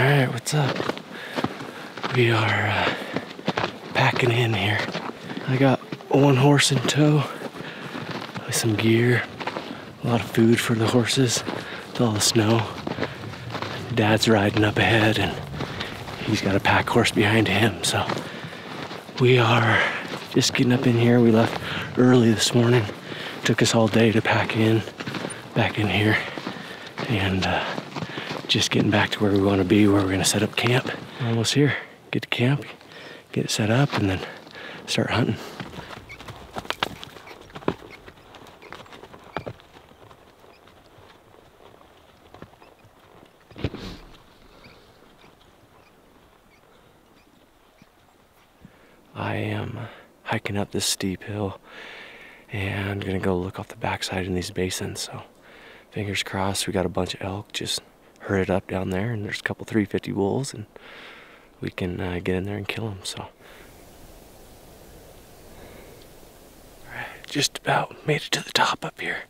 All right, what's up? We are uh, packing in here. I got one horse in tow with some gear, a lot of food for the horses, with all the snow. Dad's riding up ahead and he's got a pack horse behind him. So we are just getting up in here. We left early this morning. Took us all day to pack in, back in here, and uh, just getting back to where we want to be, where we're going to set up camp. We're almost here. Get to camp, get it set up, and then start hunting. I am uh, hiking up this steep hill and I'm gonna go look off the backside in these basins. So fingers crossed, we got a bunch of elk just herded up down there, and there's a couple 350 wolves, and we can uh, get in there and kill them. So. just about made it to the top up here.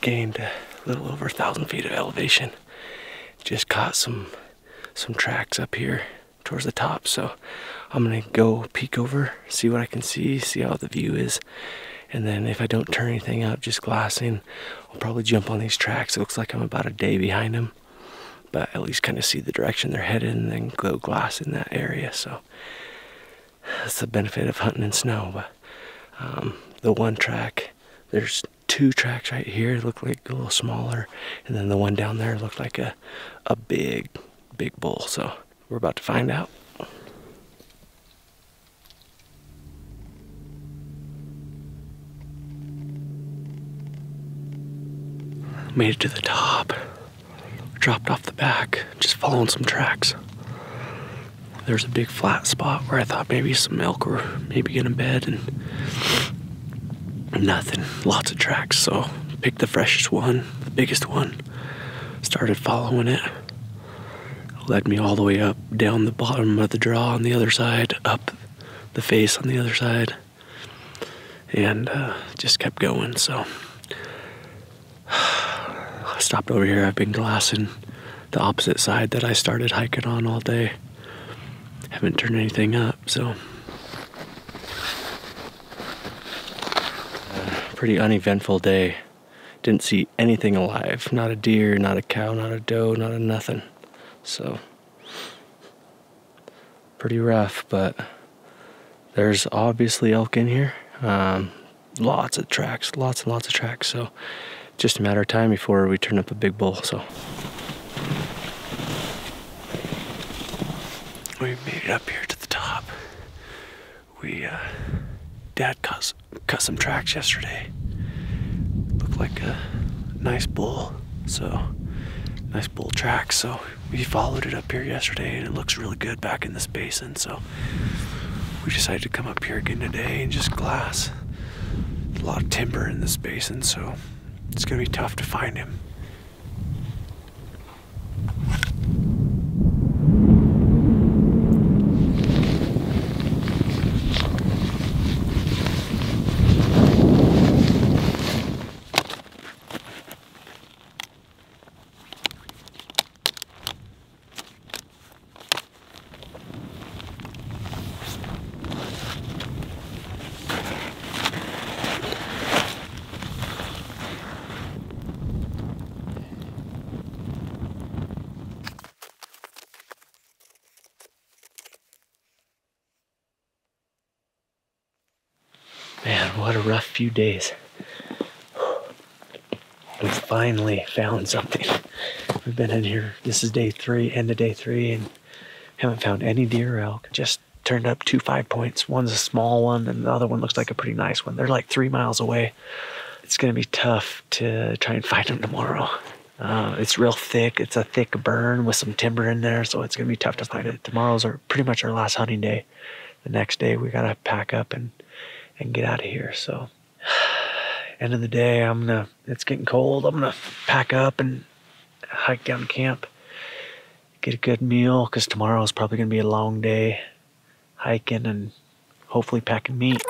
Gained a little over a thousand feet of elevation. Just caught some some tracks up here towards the top, so I'm gonna go peek over, see what I can see, see how the view is, and then if I don't turn anything up, just glassing, I'll probably jump on these tracks. It looks like I'm about a day behind them, but at least kind of see the direction they're headed and then go glass in that area. So that's the benefit of hunting in snow. But um, the one track, there's two tracks right here look like a little smaller, and then the one down there looked like a, a big, big bull. So we're about to find out. Made it to the top. Dropped off the back, just following some tracks. There's a big flat spot where I thought maybe some elk were maybe gonna bed and nothing. Lots of tracks, so picked the freshest one, the biggest one. Started following it. Led me all the way up, down the bottom of the draw on the other side, up the face on the other side, and uh, just kept going. So stopped over here. I've been glassing the opposite side that I started hiking on all day. Haven't turned anything up, so. pretty uneventful day. Didn't see anything alive. Not a deer, not a cow, not a doe, not a nothing. So, pretty rough, but there's obviously elk in here. Um, lots of tracks, lots and lots of tracks. So, just a matter of time before we turn up a big bull. So, we made it up here to the top. We, uh, Dad cut, cut some tracks yesterday. Looked like a nice bull, so nice bull track. So we followed it up here yesterday, and it looks really good back in this basin. So we decided to come up here again today and just glass. A lot of timber in this basin, so it's gonna be tough to find him. Man, what a rough few days. We finally found something. We've been in here, this is day three, end of day three, and haven't found any deer or elk. Just turned up two five points. One's a small one, and the other one looks like a pretty nice one. They're like three miles away. It's gonna be tough to try and find them tomorrow. Uh, it's real thick. It's a thick burn with some timber in there, so it's gonna be tough to find it. Tomorrow's our pretty much our last hunting day. The next day we gotta pack up and and get out of here. So, end of the day, I'm gonna. It's getting cold. I'm gonna pack up and hike down camp. Get a good meal because tomorrow is probably gonna be a long day hiking and hopefully packing meat.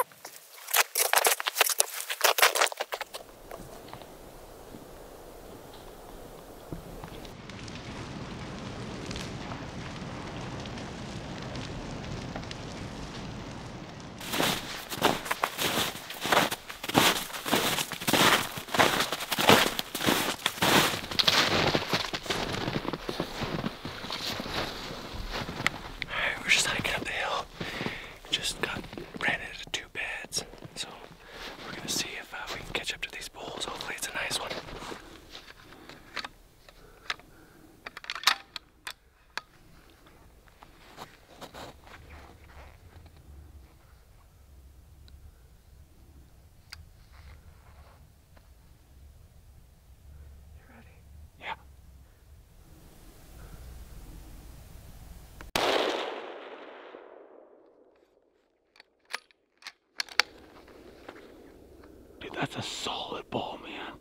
That's a solid ball, man.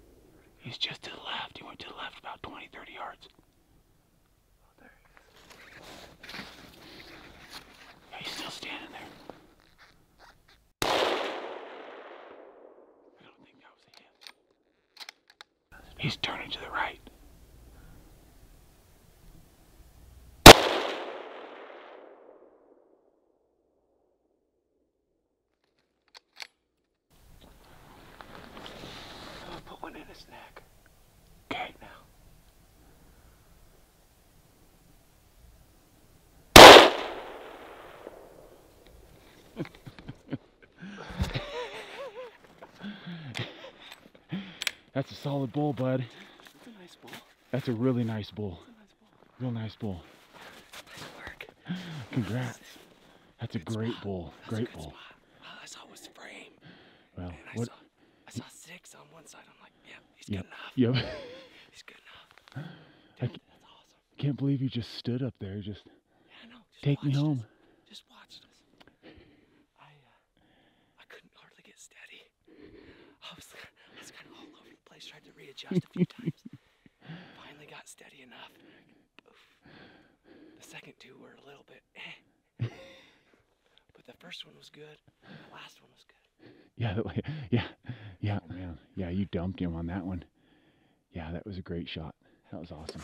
He's just to the left. He went to the left about 20, 30 yards. Yeah, he's still standing there. I don't think that was a hit. He's turning to the right. I'll put one in his neck. Okay. Now. That's a solid bull, bud. That's a nice bull. That's a really nice bull. That's a nice bull. Real nice bull. Nice work. Congrats. That's a Good great spot. bull. That's Great bull. All ah, I saw was frame. Well, And I what? saw I saw six on one side. I'm like, yeah, he's Yep. good enough. Yep. He's good enough. I Dude, c- that's awesome. Can't believe you just stood up there. Just Yeah, I know. Just take me home. Just watched us. I uh, I couldn't hardly get steady. I was I was kind of all over the place, tried to readjust a few times. Finally got steady enough. Poof. The second two were a little bit, eh. but the first one was good. The last one was good. Yeah, that- yeah, yeah, oh, man. Yeah, you dumped him on that one. Yeah, that was a great shot. That was awesome.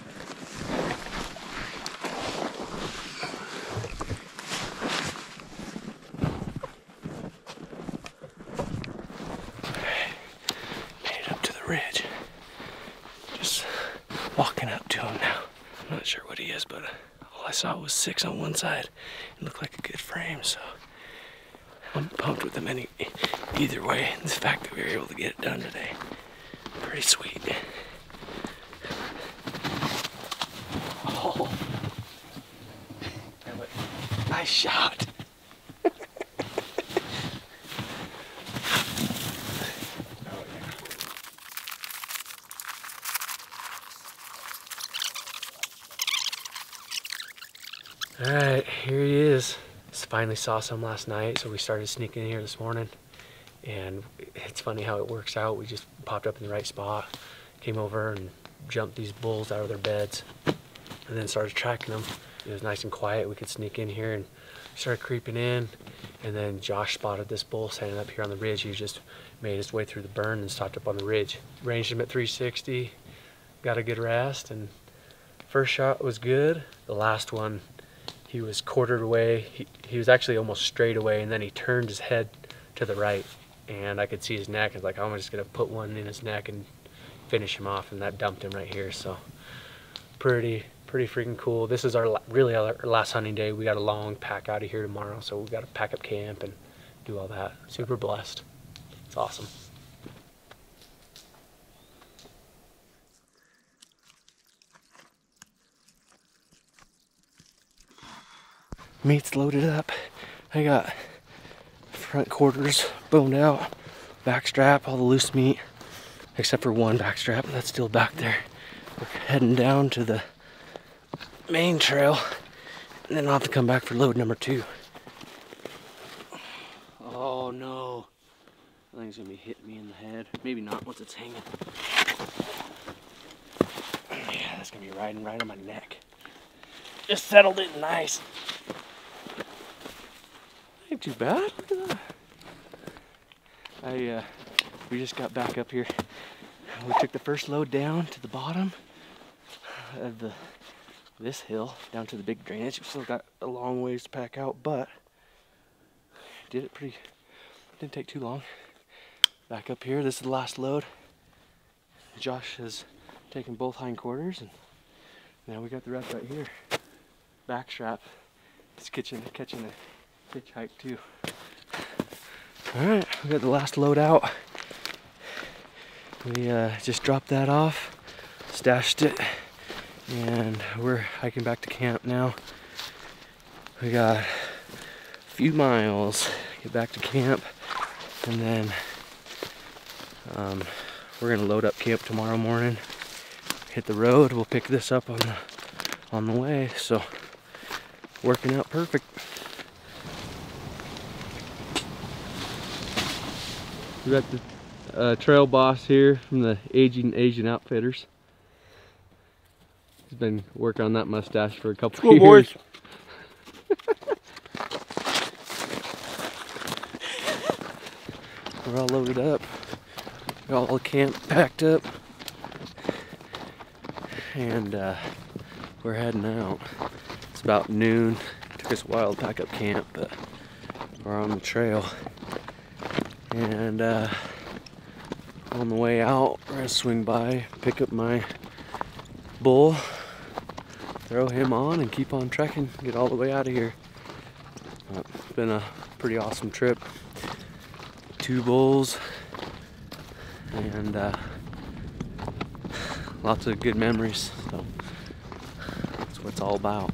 Made it up to the ridge. Just walking up to him now. I'm not sure what he is, but all I saw was six on one side. It looked like a good frame, so I'm pumped with him any either way. The fact that we were able to get it done today, pretty sweet. Oh, nice shot. All right, here he is. Finally saw some last night, so we started sneaking in here this morning. And it's funny how it works out. We just popped up in the right spot, came over and jumped these bulls out of their beds, and then started tracking them. It was nice and quiet. We could sneak in here and started creeping in. And then Josh spotted this bull standing up here on the ridge. He just made his way through the burn and stopped up on the ridge. Ranged him at 360, got a good rest, and first shot was good. The last one, he was quartered away. He, he was actually almost straight away, and then he turned his head to the right, and I could see his neck. I was like, I'm just gonna put one in his neck and finish him off, and that dumped him right here. So pretty, pretty freaking cool. This is our really our last hunting day. We got a long pack out of here tomorrow, so we got to pack up camp and do all that. Super blessed. It's awesome. Meat's loaded up. I got front quarters boned out, back strap, all the loose meat, except for one back strap, that's still back there. We're heading down to the main trail, and then I'll have to come back for load number two. Oh no. I think it's gonna be hitting me in the head. Maybe not once it's hanging. Yeah, that's gonna be riding right on my neck. Just settled it nice. Ain't too bad. Look at that. I uh, we just got back up here. We took the first load down to the bottom of the this hill down to the big drainage. We still got a long ways to pack out, but did it pretty. Didn't take too long. Back up here. This is the last load. Josh has taken both hindquarters, and now we got the rest right here. Back strap. It's catching catching a hitchhike too. All right, we got the last load out. We uh, just dropped that off, stashed it, and we're hiking back to camp now. We got a few miles, get back to camp, and then um, we're gonna load up camp tomorrow morning. Hit the road. We'll pick this up on the on the way. So working out perfect. We got the uh, trail boss here from the Aging Asian Outfitters. He's been working on that mustache for a couple Cool, years. boys. We're all loaded up. Got all the camp packed up. And uh, we're heading out. It's about noon. Took us a while to pack up camp, but we're on the trail. And uh, on the way out, we're gonna swing by, pick up my bull, throw him on, and keep on trekking. Get all the way out of here. Uh, it's been a pretty awesome trip. Two bulls, and uh, lots of good memories. So that's what it's all about.